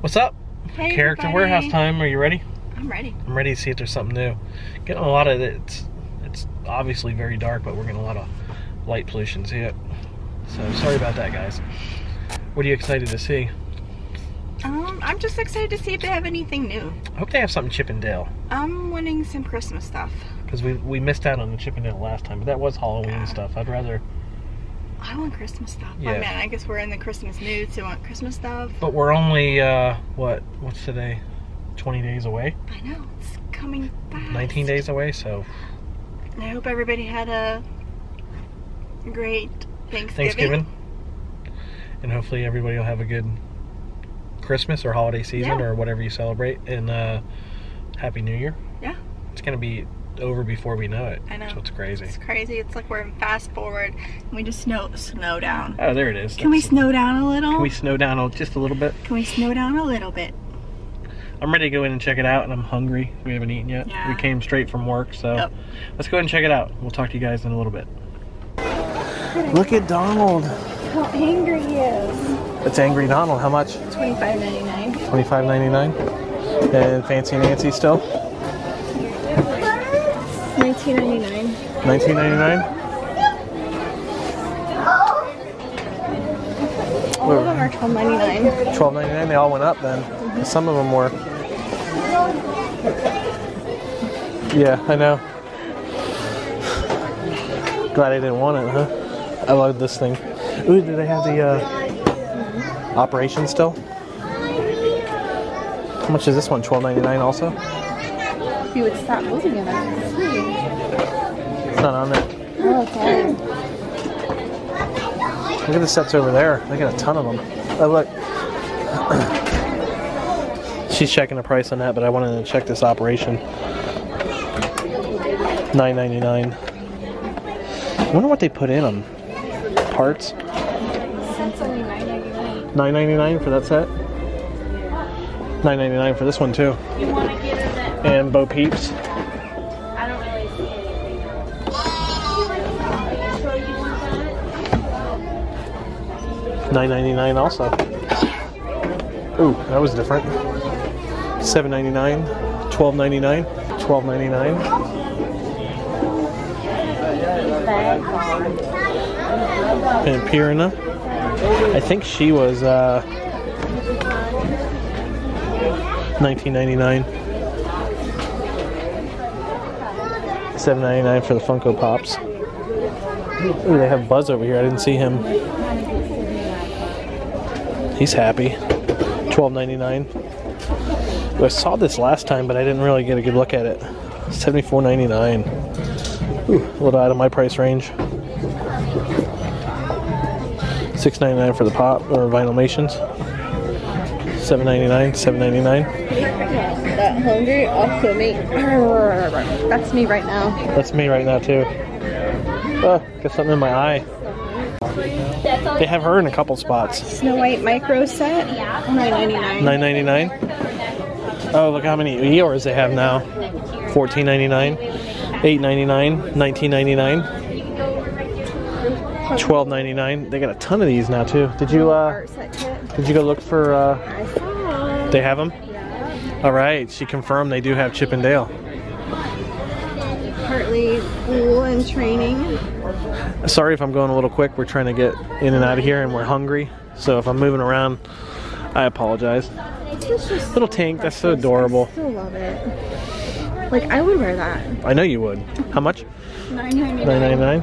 What's up? Hey, Character everybody. warehouse time. Are you ready? I'm ready. I'm ready to see if there's something new. Getting a lot of. It's, it's obviously very dark, but we're getting a lot of light pollution. See it? So sorry about that, guys. What are you excited to see? Um, I'm just excited to see if they have anything new. I hope they have something Chip 'n Dale I'm wanting some Christmas stuff. because we we missed out on the Chip 'n Dale last time, but that was Halloween stuff. I'd rather, I want Christmas stuff. Yeah. I mean, I guess we're in the Christmas mood, so I want Christmas stuff. but we're only uh what what's today? 20 days away, I know it's coming fast. 19 days away. So I hope everybody had a great Thanksgiving. Thanksgiving, and hopefully everybody will have a good Christmas or holiday season Yeah. or whatever you celebrate, and uh, Happy New Year. Yeah. It's gonna be over before we know it. I know. So it's crazy. It's crazy. It's like we're in fast forward and we just snow snow down. Oh, there it is. Can we snow down a little? Can we snow down a- just a little bit? Can we snow down a little bit? I'm ready to go in and check it out, and I'm hungry. We haven't eaten yet. Yeah. We came straight from work, so Yep. let's go ahead and check it out. We'll talk to you guys in a little bit. Look at Donald. How angry he is. It's Angry Donald. How much? Twenty-five ninety-nine. Twenty-five ninety-nine. And Fancy Nancy still? Nineteen ninety-nine. Nineteen ninety-nine. All of them are twelve ninety-nine. Twelve ninety-nine. They all went up then. Some of them were. Yeah, I know. Glad I didn't want it, huh? I love this thing. Ooh, do they have the uh, operation still? How much is this one? Twelve ninety-nine also. If you would stop moving it, not on there. Okay. Look at the sets over there. They got a ton of them. Oh, look. She's checking the price on that, but I wanted to check this operation. Nine ninety nine. I wonder what they put in them. Parts. Nine ninety nine for that set. Nine ninety nine for this one too. You want to get her that? And Bo Peeps. 9.99. also. Ooh, that was different. $7.99, $12.99, $12.99. And Pirina. I think she was uh, 19.99. 7.99 for the Funko Pops. Ooh, they have Buzz over here. I didn't see him. He's happy. 12.99. I saw this last time, but I didn't really get a good look at it. 74.99. Ooh, a little out of my price range. Six ninety nine for the pop or Vinylmations. Seven ninety nine. Seven ninety nine. That hungry oh, also me. That's me right now. That's me right now too. Oh, got something in my eye. They have her in a couple spots. Snow White micro set. Nine ninety-nine. Nine ninety nine. Oh, look how many Eeyores they have now. Fourteen ninety nine. Eight ninety nine. Nineteen ninety nine. Twelve ninety nine. They got a ton of these now too. Did you uh? Art set kit. Did you go look for uh? I saw. They have them. All right, she confirmed they do have Chip and Dale. Partly school and training. Sorry if I'm going a little quick. We're trying to get in and out of here, and we're hungry. So if I'm moving around, I apologize. Little Tank, that's so adorable. I still love it. Like I would wear that. I know you would. How much? Nine ninety Nine.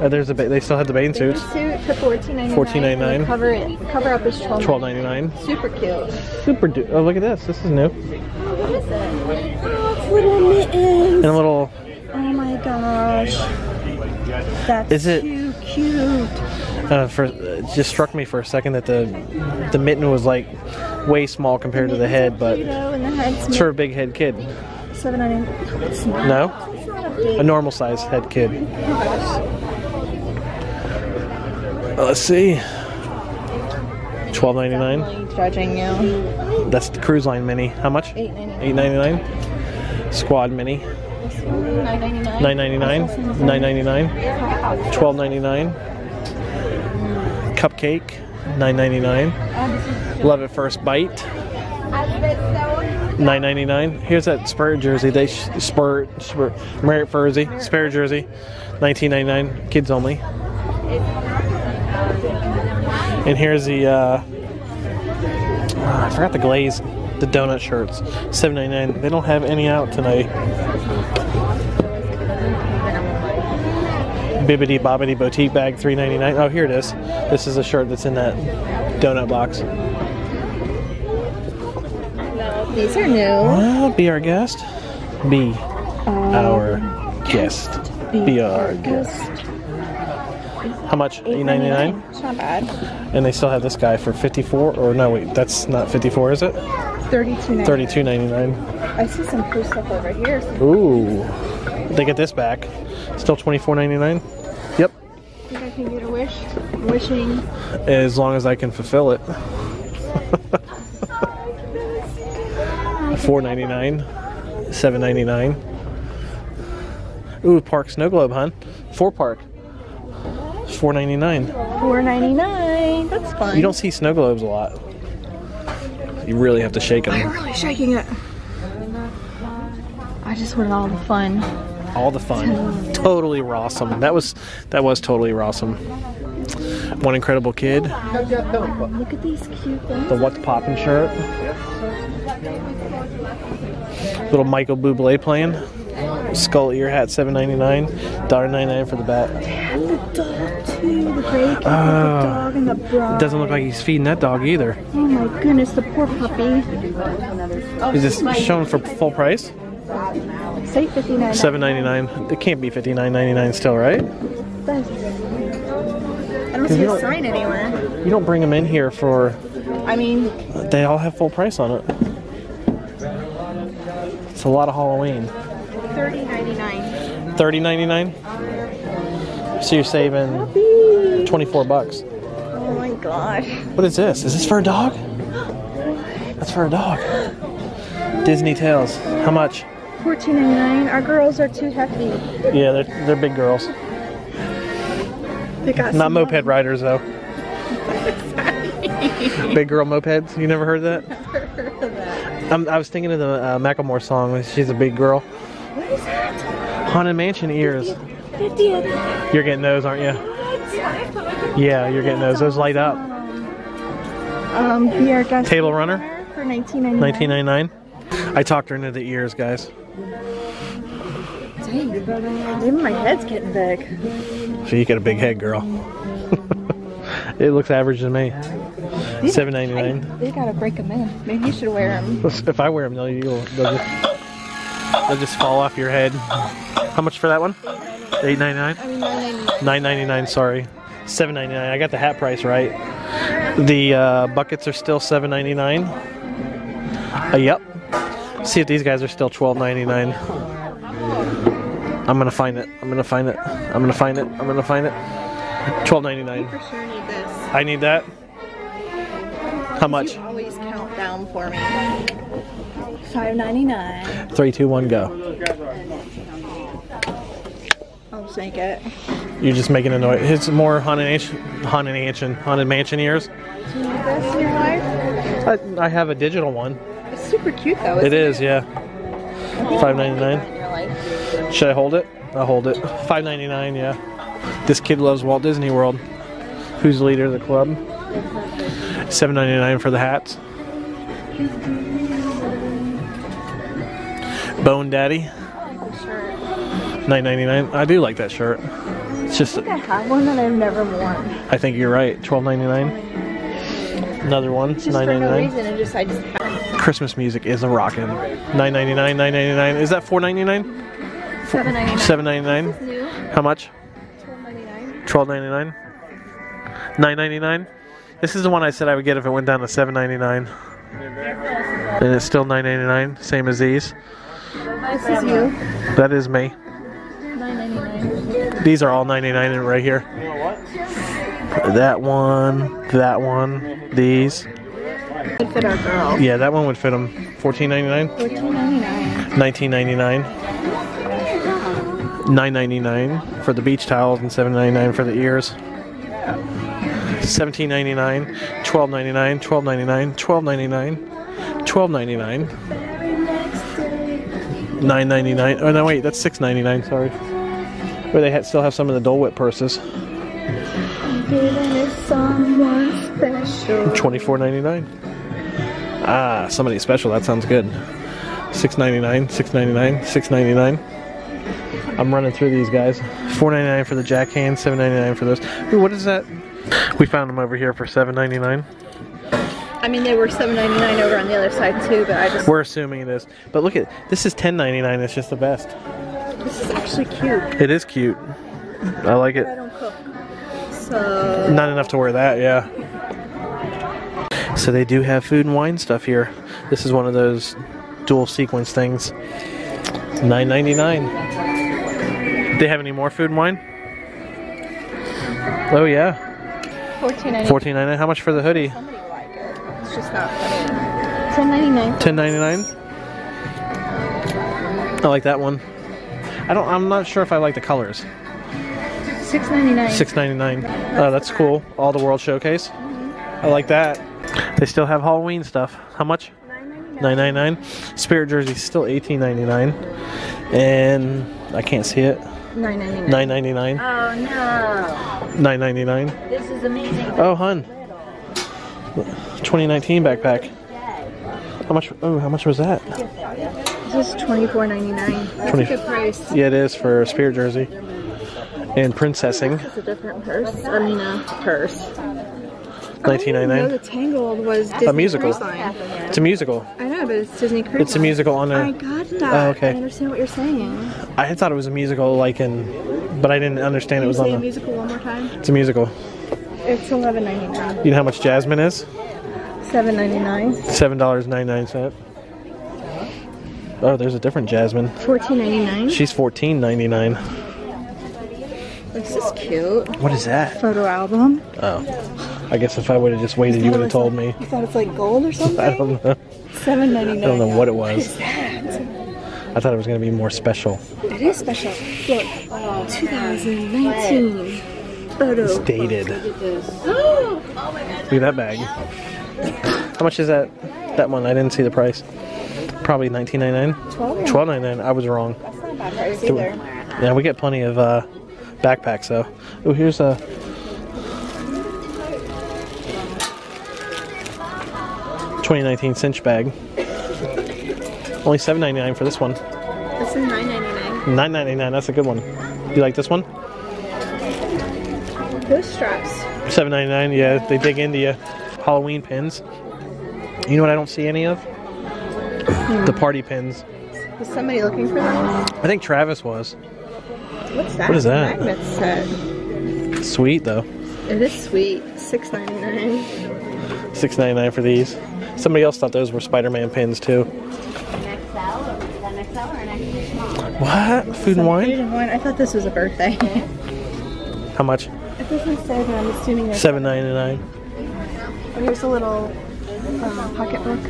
Uh, there's a they still have the bathing suits. Suit for fourteen ninety nine. $14.99. Cover it. Cover up is twelve. Twelve ninety nine. Super cute. Super. Du- oh, look at this. This is new. What is it? Oh, it's little mittens. And a little. Oh my gosh. That's Is it- too cute. Uh, for it just struck me for a second that the the mitten was like way small compared to the head, but Pluto and the it's for a big head kid. seven ninety nine. It's not. No, a a normal size head kid. Uh, let's see. Twelve ninety nine. Judging you. That's the cruise line mini. How much? Eight ninety nine. Eight ninety nine. Squad mini. Nine ninety nine. Nine ninety nine. Nine ninety nine. Twelve ninety nine. Cupcake. Nine ninety nine. Love at first bite. Nine ninety nine. Here's that Spur jersey. They Spur Spur Merritt Furzy Spur jersey. Nineteen ninety nine. Kids only. And here's the uh, ah, I forgot the glaze. The donut shirts. Seven ninety nine. They don't have any out tonight. Bibbidi Bobbidi Boutique bag, three ninety nine. Oh, here it is. This is a shirt that's in that donut box. These are new. Well, be our guest. Be um, our guest. Be our guest. How much? Eight ninety nine. It's not bad. And they still have this guy for fifty four. Or no, wait, that's not fifty four, is it? Thirty-two. Thirty two ninety nine. I see some cool stuff over here. Ooh, they get this back. Still twenty four ninety nine. Yep, I think I can get a wish. Wishing. as long as I can fulfill it. Four ninety nine, seven ninety nine. Ooh, Park Snow Globe, hun. Four Park. Four ninety nine. Four ninety-nine. That's fun. You don't see snow globes a lot. You really have to shake them. I'm really shaking it. I just wanted all the fun. All the fun. Totally awesome. That was that was totally awesome. One incredible kid. Look at these cute things. The What's Poppin' shirt. Little Michael Bublé playing. Skull ear hat, seven ninety nine. Dollar ninety nine for the bat break. Oh. The ah. dog the Doesn't look like he's feeding that dog either. Oh my goodness, the poor puppy. Is this shown for full price? Say 59 Seven ninety nine. It can't be fifty nine ninety nine still, right? I don't see a sign anywhere. You don't bring them in here for. I mean. They all have full price on it. It's a lot of Halloween. Thirty ninety nine. Thirty ninety nine. So you're saving. 24 bucks. Oh my gosh. What is this? Is this for a dog? That's for a dog. Disney Tails. How much? 14 and 9. Our girls are too hefty. Yeah, they're, they're big girls. They got Not moped money. riders, though. big girl mopeds? You never heard that? Never heard of that. I'm, i was thinking of the uh, Macklemore song. She's a big girl. What is that? Haunted Mansion ears. 50th. 50th. You're getting those, aren't you? Yeah, you're getting those. Those light up. Um, be our guest Table runner. for nineteen ninety-nine. 1999. I talked her into the ears, guys. Even my head's getting big. So you get a big head, girl. it looks average to me. Seven ninety nine. They gotta break them in. Maybe you should wear them. If I wear them, they'll, you'll, they'll just they'll just fall off your head. How much for that one? Eight ninety nine. I mean, nine ninety. Nine ninety nine. Sorry, seven ninety nine. I got the hat price right. The uh, buckets are still seven ninety nine. Uh, yep. See if these guys are still twelve ninety nine. I'm gonna find it. I'm gonna find it. I'm gonna find it. I'm gonna find it. Twelve ninety nine. For sure need this. I need that. How much? You always count down for me. Five ninety-nine. Three, two, one, go. I'll just make it. You're just making a noise. It's more haunted mansion, haunted mansion, haunted mansion ears. Do you need this in your life? I, I have a digital one. It's super cute though. It is, yeah. Five ninety nine. In your life. Should I hold it? I'll hold it. Five ninety nine. Yeah. This kid loves Walt Disney World. Who's the leader of the club? Seven ninety nine for the hats. Bone Daddy. Shirt. Nine ninety nine. I do like that shirt. It's just. I think I have one that I've never worn. I think you're right. Twelve ninety nine. Another one. Just Nine for ninety no nine. reason. It just I just have Christmas music is a rockin'. Nine ninety nine. Nine ninety nine. Is that four ninety nine? seven ninety-nine. Seven ninety nine. New. How much? Twelve ninety-nine. Twelve ninety nine. Nine ninety nine. This is the one I said I would get if it went down to seven ninety nine. And it's still nine ninety nine, same as these. This is you. That is me. These are all ninety nine right here. That one, that one, these. Could fit our girl. Yeah, that one would fit them. Fourteen ninety nine. Fourteen ninety-nine. 1999 9.99 for the beach towels and 7.99 for the ears 17.99 12.99 12.99 12.99 Twelve ninety nine. Nine ninety nine. Oh no, wait, that's six ninety nine. Sorry. Or they ha- still have some of the Dole Whip purses. Twenty four ninety nine. Ah, somebody special. That sounds good. Six ninety nine. Six ninety nine. Six ninety nine. I'm running through these guys. Four ninety nine for the Jack Hands. Seven ninety nine for those. Ooh, what is that? We found them over here for seven ninety nine. I mean, they were $7.99 over on the other side too, but I just We're assuming it is. But look at this is ten ninety nine. It's just the best. This is actually cute. It is cute. I like it. I don't cook, so Not enough to wear that, yeah. So they do have food and wine stuff here. This is one of those dual sequence things. Nine ninety nine. They have any more food and wine? Oh yeah, $14.99. fourteen ninety nine. How much for the hoodie? Somebody will like it. It's just not funny. $10.99. Ten ninety nine. I like that one. I don't. I'm not sure if I like the colors. $6.99. Six ninety nine. Oh, uh, that's cool. All the World Showcase. I like that. They still have Halloween stuff. How much? Nine ninety nine. Spirit jersey still eighteen ninety nine. And I can't see it. $9.99. Nine ninety nine. Oh no. Nine ninety nine. This is amazing. Oh, hun. 2019 backpack. How much? Oh, how much was that? This is $24.99. That's Twenty- a good price. Yeah, it is for a Spirit jersey. And princessing, It's a different purse. I mean, a purse. nineteen ninety nine. the Tangled was Disney musical. Cruise It's a musical. I know, but it's Disney Cruise It's a musical on I a. got that. Oh, okay. I understand what you're saying. I thought it was a musical, like in, but I didn't understand it Can you was say on a musical one more time? It's a musical. It's eleven ninety nine. You know how much Jasmine is? Seven ninety nine. Seven dollars ninety nine cent. Oh, there's a different Jasmine. Fourteen ninety nine. She's fourteen ninety nine. This is cute. What is that? Photo album. Oh, I guess if I would have just waited, you would have told me. You thought it's like gold or I something? don't know. Seven ninety nine. I don't know what it was. that? I thought it was gonna be more special. It is special. Look, um, 2019 photo. It's dated. Oh Look at that bag. How much is that? That one? I didn't see the price. Probably nineteen ninety nine. Twelve. Twelve ninety nine. I was wrong. That's not bad price either. Yeah, we get plenty of uh, backpacks though. Oh, here's a 2019 cinch bag. Only $7.99 for this one. This is nine ninety nine. $9.99. That's a good one. You like this one? Those straps. $7.99. Yeah, they dig into you. Halloween pins. You know what I don't see any of? The party pins. Was somebody looking for those? I think Travis was. What's that? What is that? Magnet set. Sweet though. It is sweet. Six ninety nine. $6.99 for these. Somebody else thought those were Spider-Man pins too. An XL or is that an XL or an extra small? What? Food and wine? wine. I thought this was a birthday. How much? it doesn't say, but I'm assuming there's. Seven ninety nine. Here's a little um, pocketbook.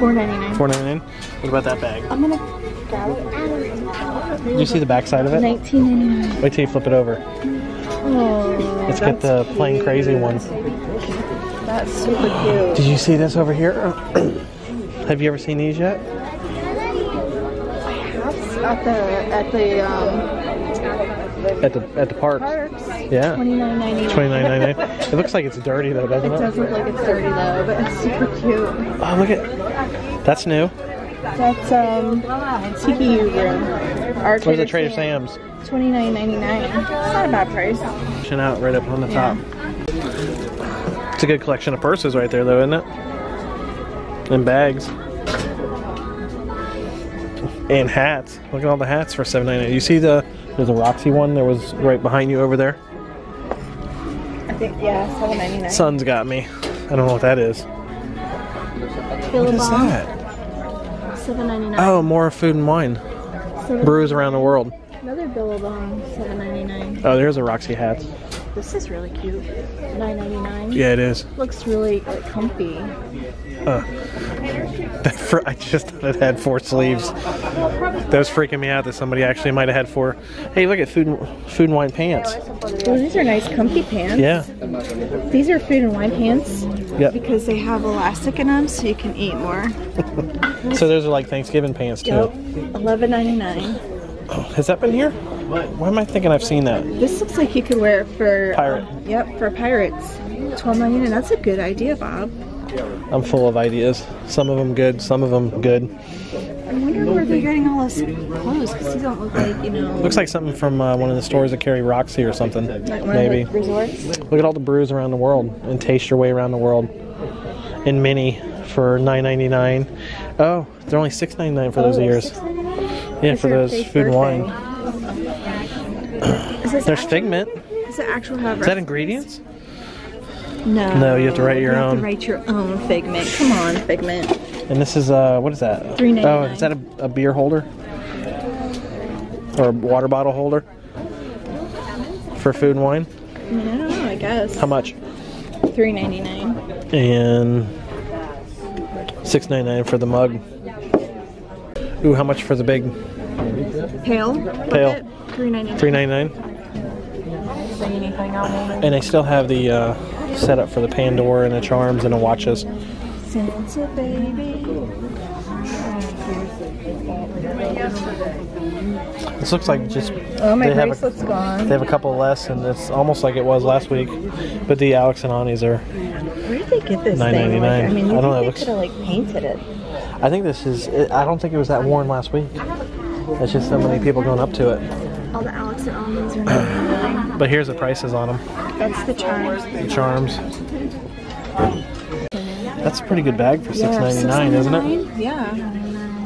Four ninety nine. Four ninety nine. What about that bag? I'm gonna grab it. Did you see the back side of it? Nineteen ninety nine. Wait till you flip it over. Oh, Let's get the plain crazy one. That's super cute. Did you see this over here? Have you ever seen these yet? At the at the um, At the at the parks. parks. Yeah. Twenty nine ninety nine. Twenty nine ninety nine. It looks like it's dirty though, doesn't does it? Does look like it's dirty though, but it's super cute. Oh look at that's new. That's um Tiki room. Our Where's the Trader Sam's? Twenty nine ninety nine. It's not a bad price. Pushing out right up on the Yeah. top. It's a good collection of purses right there though, isn't it? And bags. And hats. Look at all the hats for seven ninety nine. You see the there's a Roxy one that was right behind you over there. I think yeah, seven ninety nine. Sun's got me. I don't know what that is. What is that? Seven ninety nine. Oh, more food and wine. Brews around the world. Another Billabong, seven ninety nine. Oh, there's a Roxy hat. This is really cute. Nine ninety nine. Yeah, it is. Looks really like comfy. Uh, that I just thought it had four sleeves. That was freaking me out that somebody actually might have had four. Hey, look at food and, food and wine pants. Oh, these are nice comfy pants. Yeah. These are food and wine pants Yep. because they have elastic in them, so you can eat more. So those are like Thanksgiving pants too. Yep. Eleven ninety nine. Has that been here? Why am I thinking I've seen that? This looks like you could wear it for Pirate. um, yep, for pirates. Twelve ninety nine. That's a good idea, Bob. I'm full of ideas. Some of them good, some of them good. I wonder where they're getting all this clothes because these don't look like you know. Looks like something from uh, one of the stores that carry Roxy or something. like Maybe. the. Look at all the brews around the world and taste your way around the world. In mini for $9.99. Oh, they're only $6.99 for those Oh, ears. $6.99? Yeah, Is for those food and wine. Is There's actual, Figment. Does it actually Is that ingredients? No. No, you have to write your you have own. to write your own figment. Come on, figment. And this is uh, what is that? $3.99. Oh, is that a, a beer holder or a water bottle holder for food and wine? I I don't know. I guess. How much? Three ninety nine. And six ninety nine for the mug. Ooh, how much for the big Pale. Pale. Three ninety nine. three ninety nine? And I still have the uh, setup for the Pandora and the charms and the watches. Santa baby. This looks like just Oh, my they have a- gone. They have a couple less, and it's almost like it was last week. But the Alex and Anis are. Where did they get this thing? Like, I mean, you I don't know, it think looks- they could have like painted it. I think this is. It, I don't think it was that worn last week. It's just so many people going up to it. All the Alex and Almonds are not But here's the prices on them. That's the charms. The charms. That's a pretty good bag for six ninety nine, isn't it? Yeah.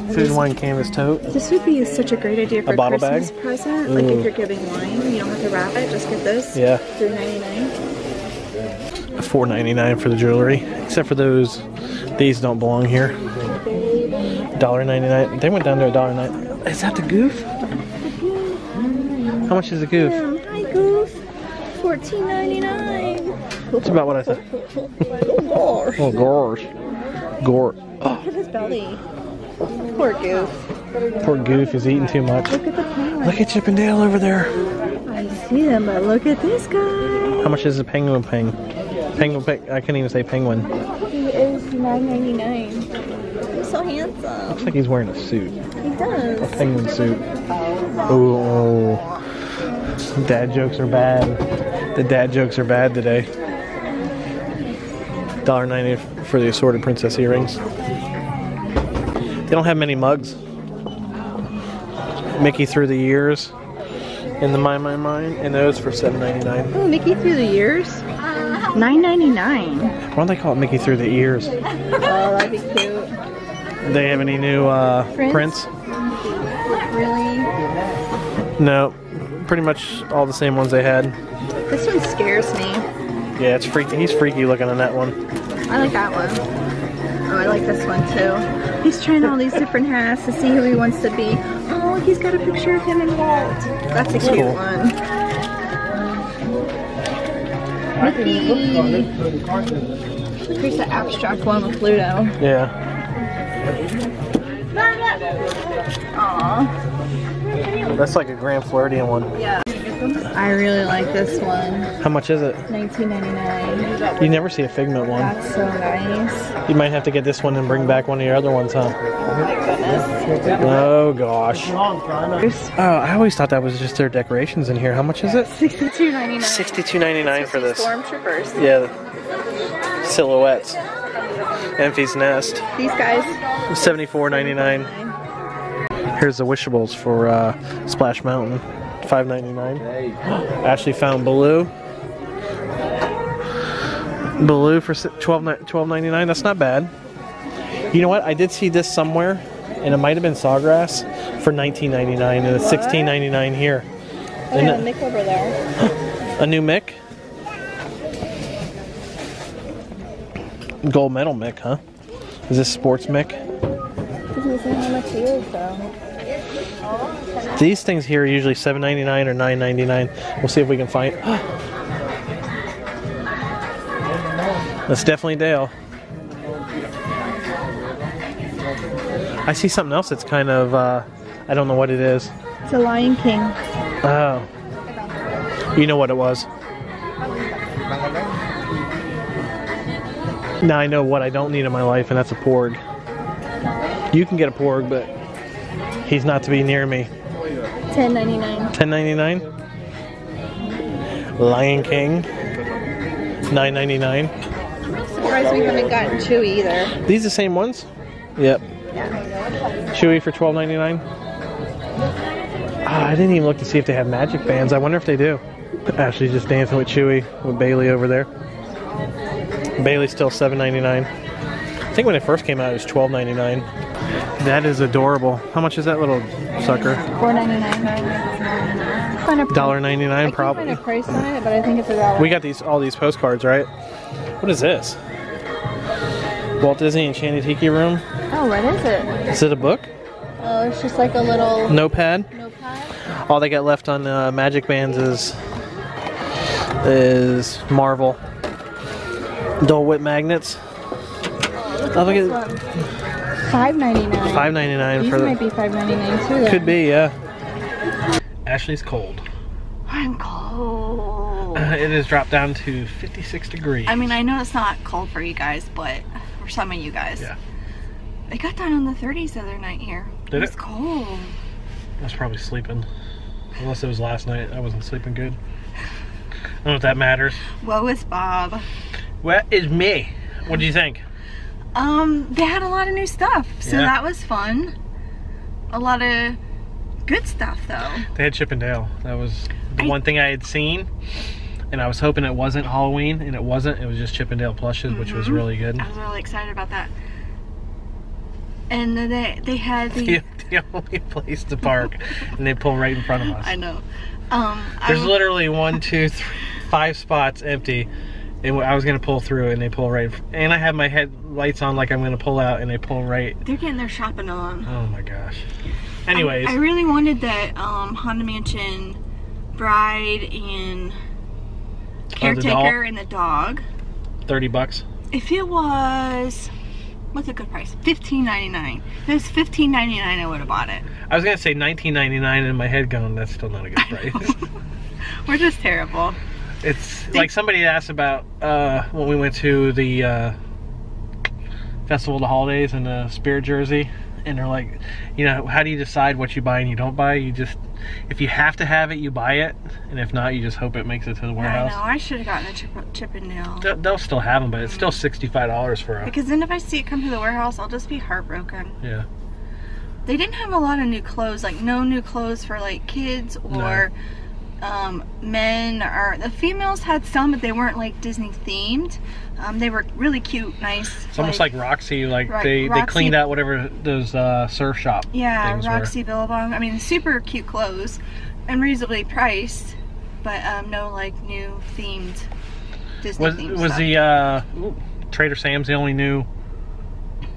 Food and wine canvas tote. This would be such a great idea for a bottle Christmas bag? present. Like if you're giving wine, you don't have to wrap it. Just get this. Yeah. Three ninety nine. Four ninety nine for the jewelry, except for those. These don't belong here. Dollar ninety nine. They went down to a dollar nine. Is that the goof? How much is the goof? Um, hi, Goof. Fourteen ninety nine. That's about what I said. Oh, Oh, gosh. Gore. Oh, Look at his belly. Poor Goof. poor goof is eating too much. Look at the penguin. Look at Chip and Dale over there. I see them, but look at this guy. How much is a penguin ping? Penguin peng. I can't even say penguin. He is nine ninety nine. He's so handsome. Looks like he's wearing a suit. He does. A Penguin suit. Oh, dad jokes are bad. The dad jokes are bad today. Dollar ninety for the assorted princess earrings. They don't have many mugs. Mickey through the years in the My My Mine, and those for seven ninety nine. Oh, Mickey through the years. Nine ninety nine. Why don't they call it Mickey through the ears? Oh, that'd be cute. They have any new uh, Prints? prints? Really? No, pretty much all the same ones they had. This one scares me. Yeah, it's freaky. He's freaky looking on that one. I like that one. Oh, I like this one too. He's trying all these different hats to see who he wants to be. Oh, he's got a picture of him and Walt. That's a cute cool. one. Mickey. Here's the abstract one with Pluto. Yeah. Aww. That's like a Grand Floridian one. Yeah. I really like this one. How much is it? 19.99. You never see a Figment one. That's so nice. You might have to get this one and bring back one of your other ones, huh? Oh my goodness. Oh gosh. Oh, I always thought that was just their decorations in here. How much is it? 62.99. Sixty-two ninety-nine for this. Stormtroopers. Yeah. Silhouettes. Enfy's Nest. These guys. Seventy-four ninety-nine. Here's the wishables for uh, Splash Mountain. Five ninety-nine. Ashley found Baloo. Baloo for si- 12 12.99. That's not bad. You know what? I did see this somewhere, and it might have been Sawgrass for 19.99, and it's 16.99 here. Oh, Isn't yeah, it- Mick over there. A new Mick. Gold medal Mick, huh? Is this sports Mick? Doesn't say how much he is though. These things here are usually $7.99 or $9.99. We'll see if we can find. That's definitely Dale. I see something else that's kind of, uh, I don't know what it is. It's a Lion King. Oh. You know what it was. Now I know what I don't need in my life, and that's a porg. You can get a porg, but he's not to be near me. Ten ninety nine. Ten ninety nine. Lion King. Nine ninety nine. Surprised we haven't gotten Chewie either. These the same ones? Yep. Yeah. Chewie for twelve ninety nine. Ah, I didn't even look to see if they have magic bands. I wonder if they do. Ashley's just dancing with Chewie with Bailey over there. Bailey's still seven ninety nine. I think when it first came out, it was twelve ninety nine. That is adorable. How much is that little sucker? Four ninety nine. Find a Dollar ninety I probably. find a price on it, but I think it's a dollar. We got these all these postcards, right? What is this? Walt Disney Enchanted Tiki Room. oh, what is it? Is it a book? Oh, it's just like a little Notepad. notepad. All they got left on uh, Magic Bands is is Marvel. Dole Whip magnets. Oh, look at Five ninety nine. five ninety nine These for might the. be five ninety nine too. Then. Could be, yeah. Ashley's cold. I'm cold. Uh, it has dropped down to 56 degrees. I mean, I know it's not cold for you guys, but for some of you guys. Yeah. It got down in the 30s the other night here. Did it? was cold. I was probably sleeping. Unless it was last night, I wasn't sleeping good. I don't know if that matters. Woe is Bob. What is me? What do you think? Um, they had a lot of new stuff, so Yeah. that was fun. A lot of good stuff, though. They had Chip and Dale. That was the I- one thing I had seen. And I was hoping it wasn't Halloween, and it wasn't. It was just Chip and Dale plushes, which was Mhm. really good. I was really excited about that. And then they they had the The, the only place to park, and they pull right in front of us. I know. Um, There's I, literally one, two, three, five spots empty, and I was gonna pull through, and they pull right. And I have my headlights on, like I'm gonna pull out, and they pull right. they're getting their shopping on. Oh my gosh. Anyways, I, I really wanted that um, Haunted Mansion bride and caretaker Oh, and the dog. thirty bucks. If it was, what's a good price? Fifteen ninety nine. If it was fifteen ninety nine, I would have bought it. I was gonna say 19.99, and in my head going, that's still not a good price. We're just terrible. It's like somebody asked about uh, when we went to the uh, Festival of the Holidays in the Spirit Jersey, and they're like, you know, how do you decide what you buy and you don't buy? You just, if you have to have it, you buy it, and if not, you just hope it makes it to the warehouse. I know. I should have gotten a chip, chip and nail. They'll, they'll still have them, but it's still sixty-five dollars for a Because then if I see it come to the warehouse, I'll just be heartbroken. yeah. They didn't have a lot of new clothes, like no new clothes for like kids or um, men. Or the females had some, but they weren't like Disney themed. Um, they were really cute, nice. It's almost like Roxy, like Right, they, they cleaned out whatever those uh, surf shop yeah, Roxy Billabong. I mean, super cute clothes and reasonably priced, but um, no like new themed Disney. Was themed was stuff. the uh, Trader Sam's the only new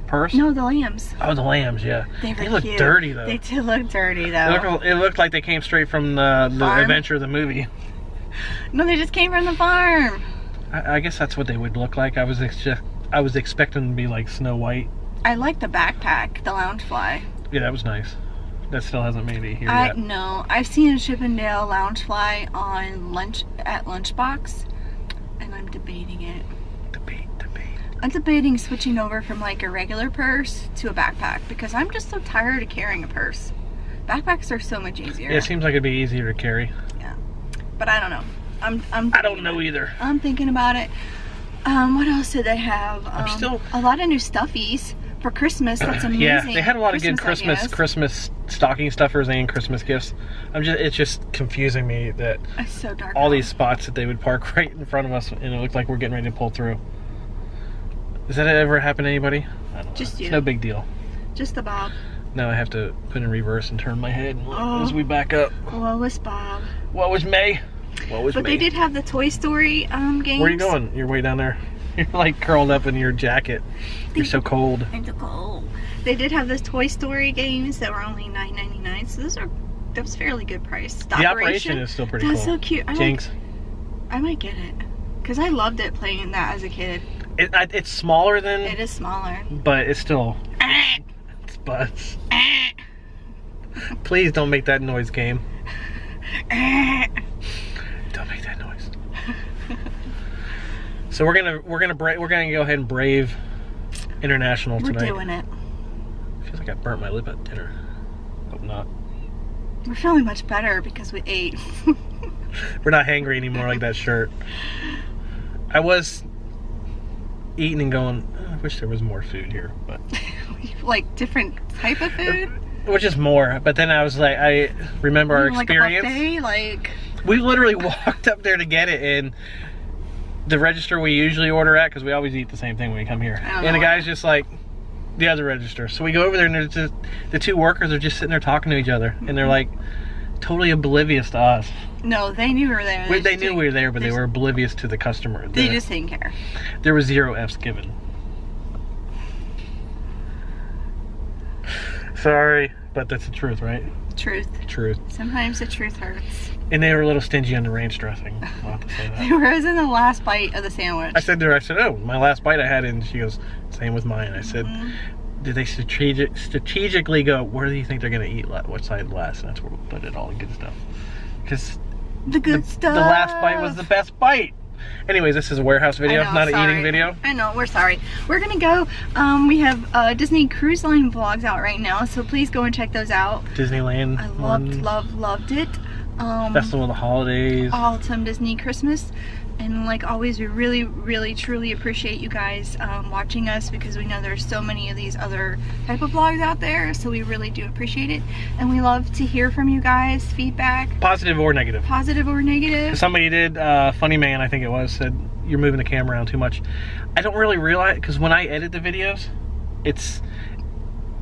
purse? no the lambs? Oh, the lambs, yeah. They, were look cute. dirty though. They did look dirty It though. looked, it looked like they came straight from the, the Farm? adventure of the movie. no, they just came from the farm. I, I guess that's what they would look like. I was I was expecting them to be like Snow White. I like the backpack, the Loungefly. Yeah, that was nice. That still hasn't made it here I yet. no, I've seen a Chip 'n Dale lounge fly on lunch at Lunchbox, and I'm debating it. I'm debating switching over from like a regular purse to a backpack because I'm just so tired of carrying a purse. Backpacks are so much easier. Yeah, it seems like it'd be easier to carry. Yeah, but I don't know. I'm I'm. I don't know either. I'm thinking about it. Um, what else did they have? Um, I'm still- a lot of new stuffies for Christmas. That's amazing. Yeah, they had a lot of good Christmas ideas. Christmas stocking stuffers and Christmas gifts. I'm just it's just confusing me that It's so dark. all out. these spots that they would park right in front of us and it looked like we're getting ready to pull through. Does that ever happen to anybody? I don't know. Just It's you. no big deal. just the Bob. Now I have to put in reverse and turn my head Oh. as we back up. What was Bob? What was May? What was But May? they did have the Toy Story um games. Where are you going? You're way down there. You're like curled up in your jacket. You're so cold. In the cold. They did have the Toy Story games that were only nine ninety nine. So those are that was fairly good price. The, The operation is still pretty That's cool. so cute. I Jinx. Like, I might get it because I loved it playing that as a kid. It, it's smaller than, It is smaller. but it's still. It's butts. Please don't make that noise, game. Don't make that noise. so we're gonna we're gonna bra- we're gonna go ahead and brave international We're tonight. doing it. Feels like I burnt my lip at dinner. Hope not. We're feeling much better because we ate. We're not hangry anymore like that shirt. I was eating and going. "Oh, I wish there was more food here, but like different type of food. which is more. But then I was like, I remember our like experience. buffet, like we literally walked up there to get it and the register we usually order at because we always eat the same thing when we come here and the guy's just like the other register so we go over there and there's just the two workers are just sitting there talking to each other and they're mm-hmm. like totally oblivious to us no, they knew we were there. we, they knew we were there but they they were oblivious to the customer They The- just didn't care. there was zero f's given sorry but that's the truth right Truth. truth Sometimes the truth hurts. and they were a little stingy on the ranch dressing i'll have to say that It was in the last bite of the sandwich. I said to her, I said, "Oh, my last bite I had," and she goes, "Same with mine." I said, Mm-hmm. "Did they strategic, strategically go? Where do you think they're going to eat? What side last?" And that's where we'll put it all the good stuff. Because the the, good the stuff. last bite was the best bite. Anyways, this is a warehouse video, know, not an eating video. I know, we're sorry. We're gonna go. Um, we have uh, Disney Cruise Line vlogs out right now, so please go and check those out. Disneyland I loved, one, loved, loved it. Um, Festival of the Holidays. Autumn Disney Christmas. And like always, we really, really, truly appreciate you guys um, watching us because we know there's so many of these other type of vlogs out there. So we really do appreciate it. And we love to hear from you guys, feedback, Positive or negative. positive or negative. Somebody did, uh, Funny Man, I think it was, said, You're moving the camera around too much. I don't really realize, because when I edit the videos, it's,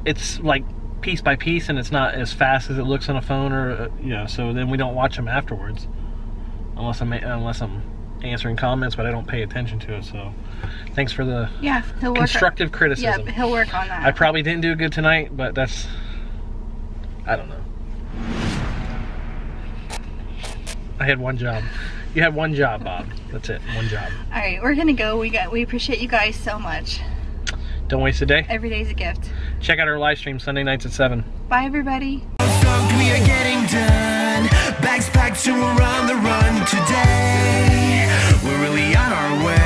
it's like piece by piece and it's not as fast as it looks on a phone or, uh, you know, so then we don't watch them afterwards. Unless I'm, unless I'm answering comments, but I don't pay attention to it, so thanks for the Yeah, he'll constructive On, criticism. yep, he'll work on that. I probably didn't do good tonight, but that's, I don't know. I had one job. You had one job, Bob. That's it. One job. All right, we're gonna go. We got. We appreciate you guys so much. Don't waste a day. Every day's a gift. Check out our live stream Sunday nights at 7. Bye, everybody. Are. Bags packed, we're on the run today. We're really on our way.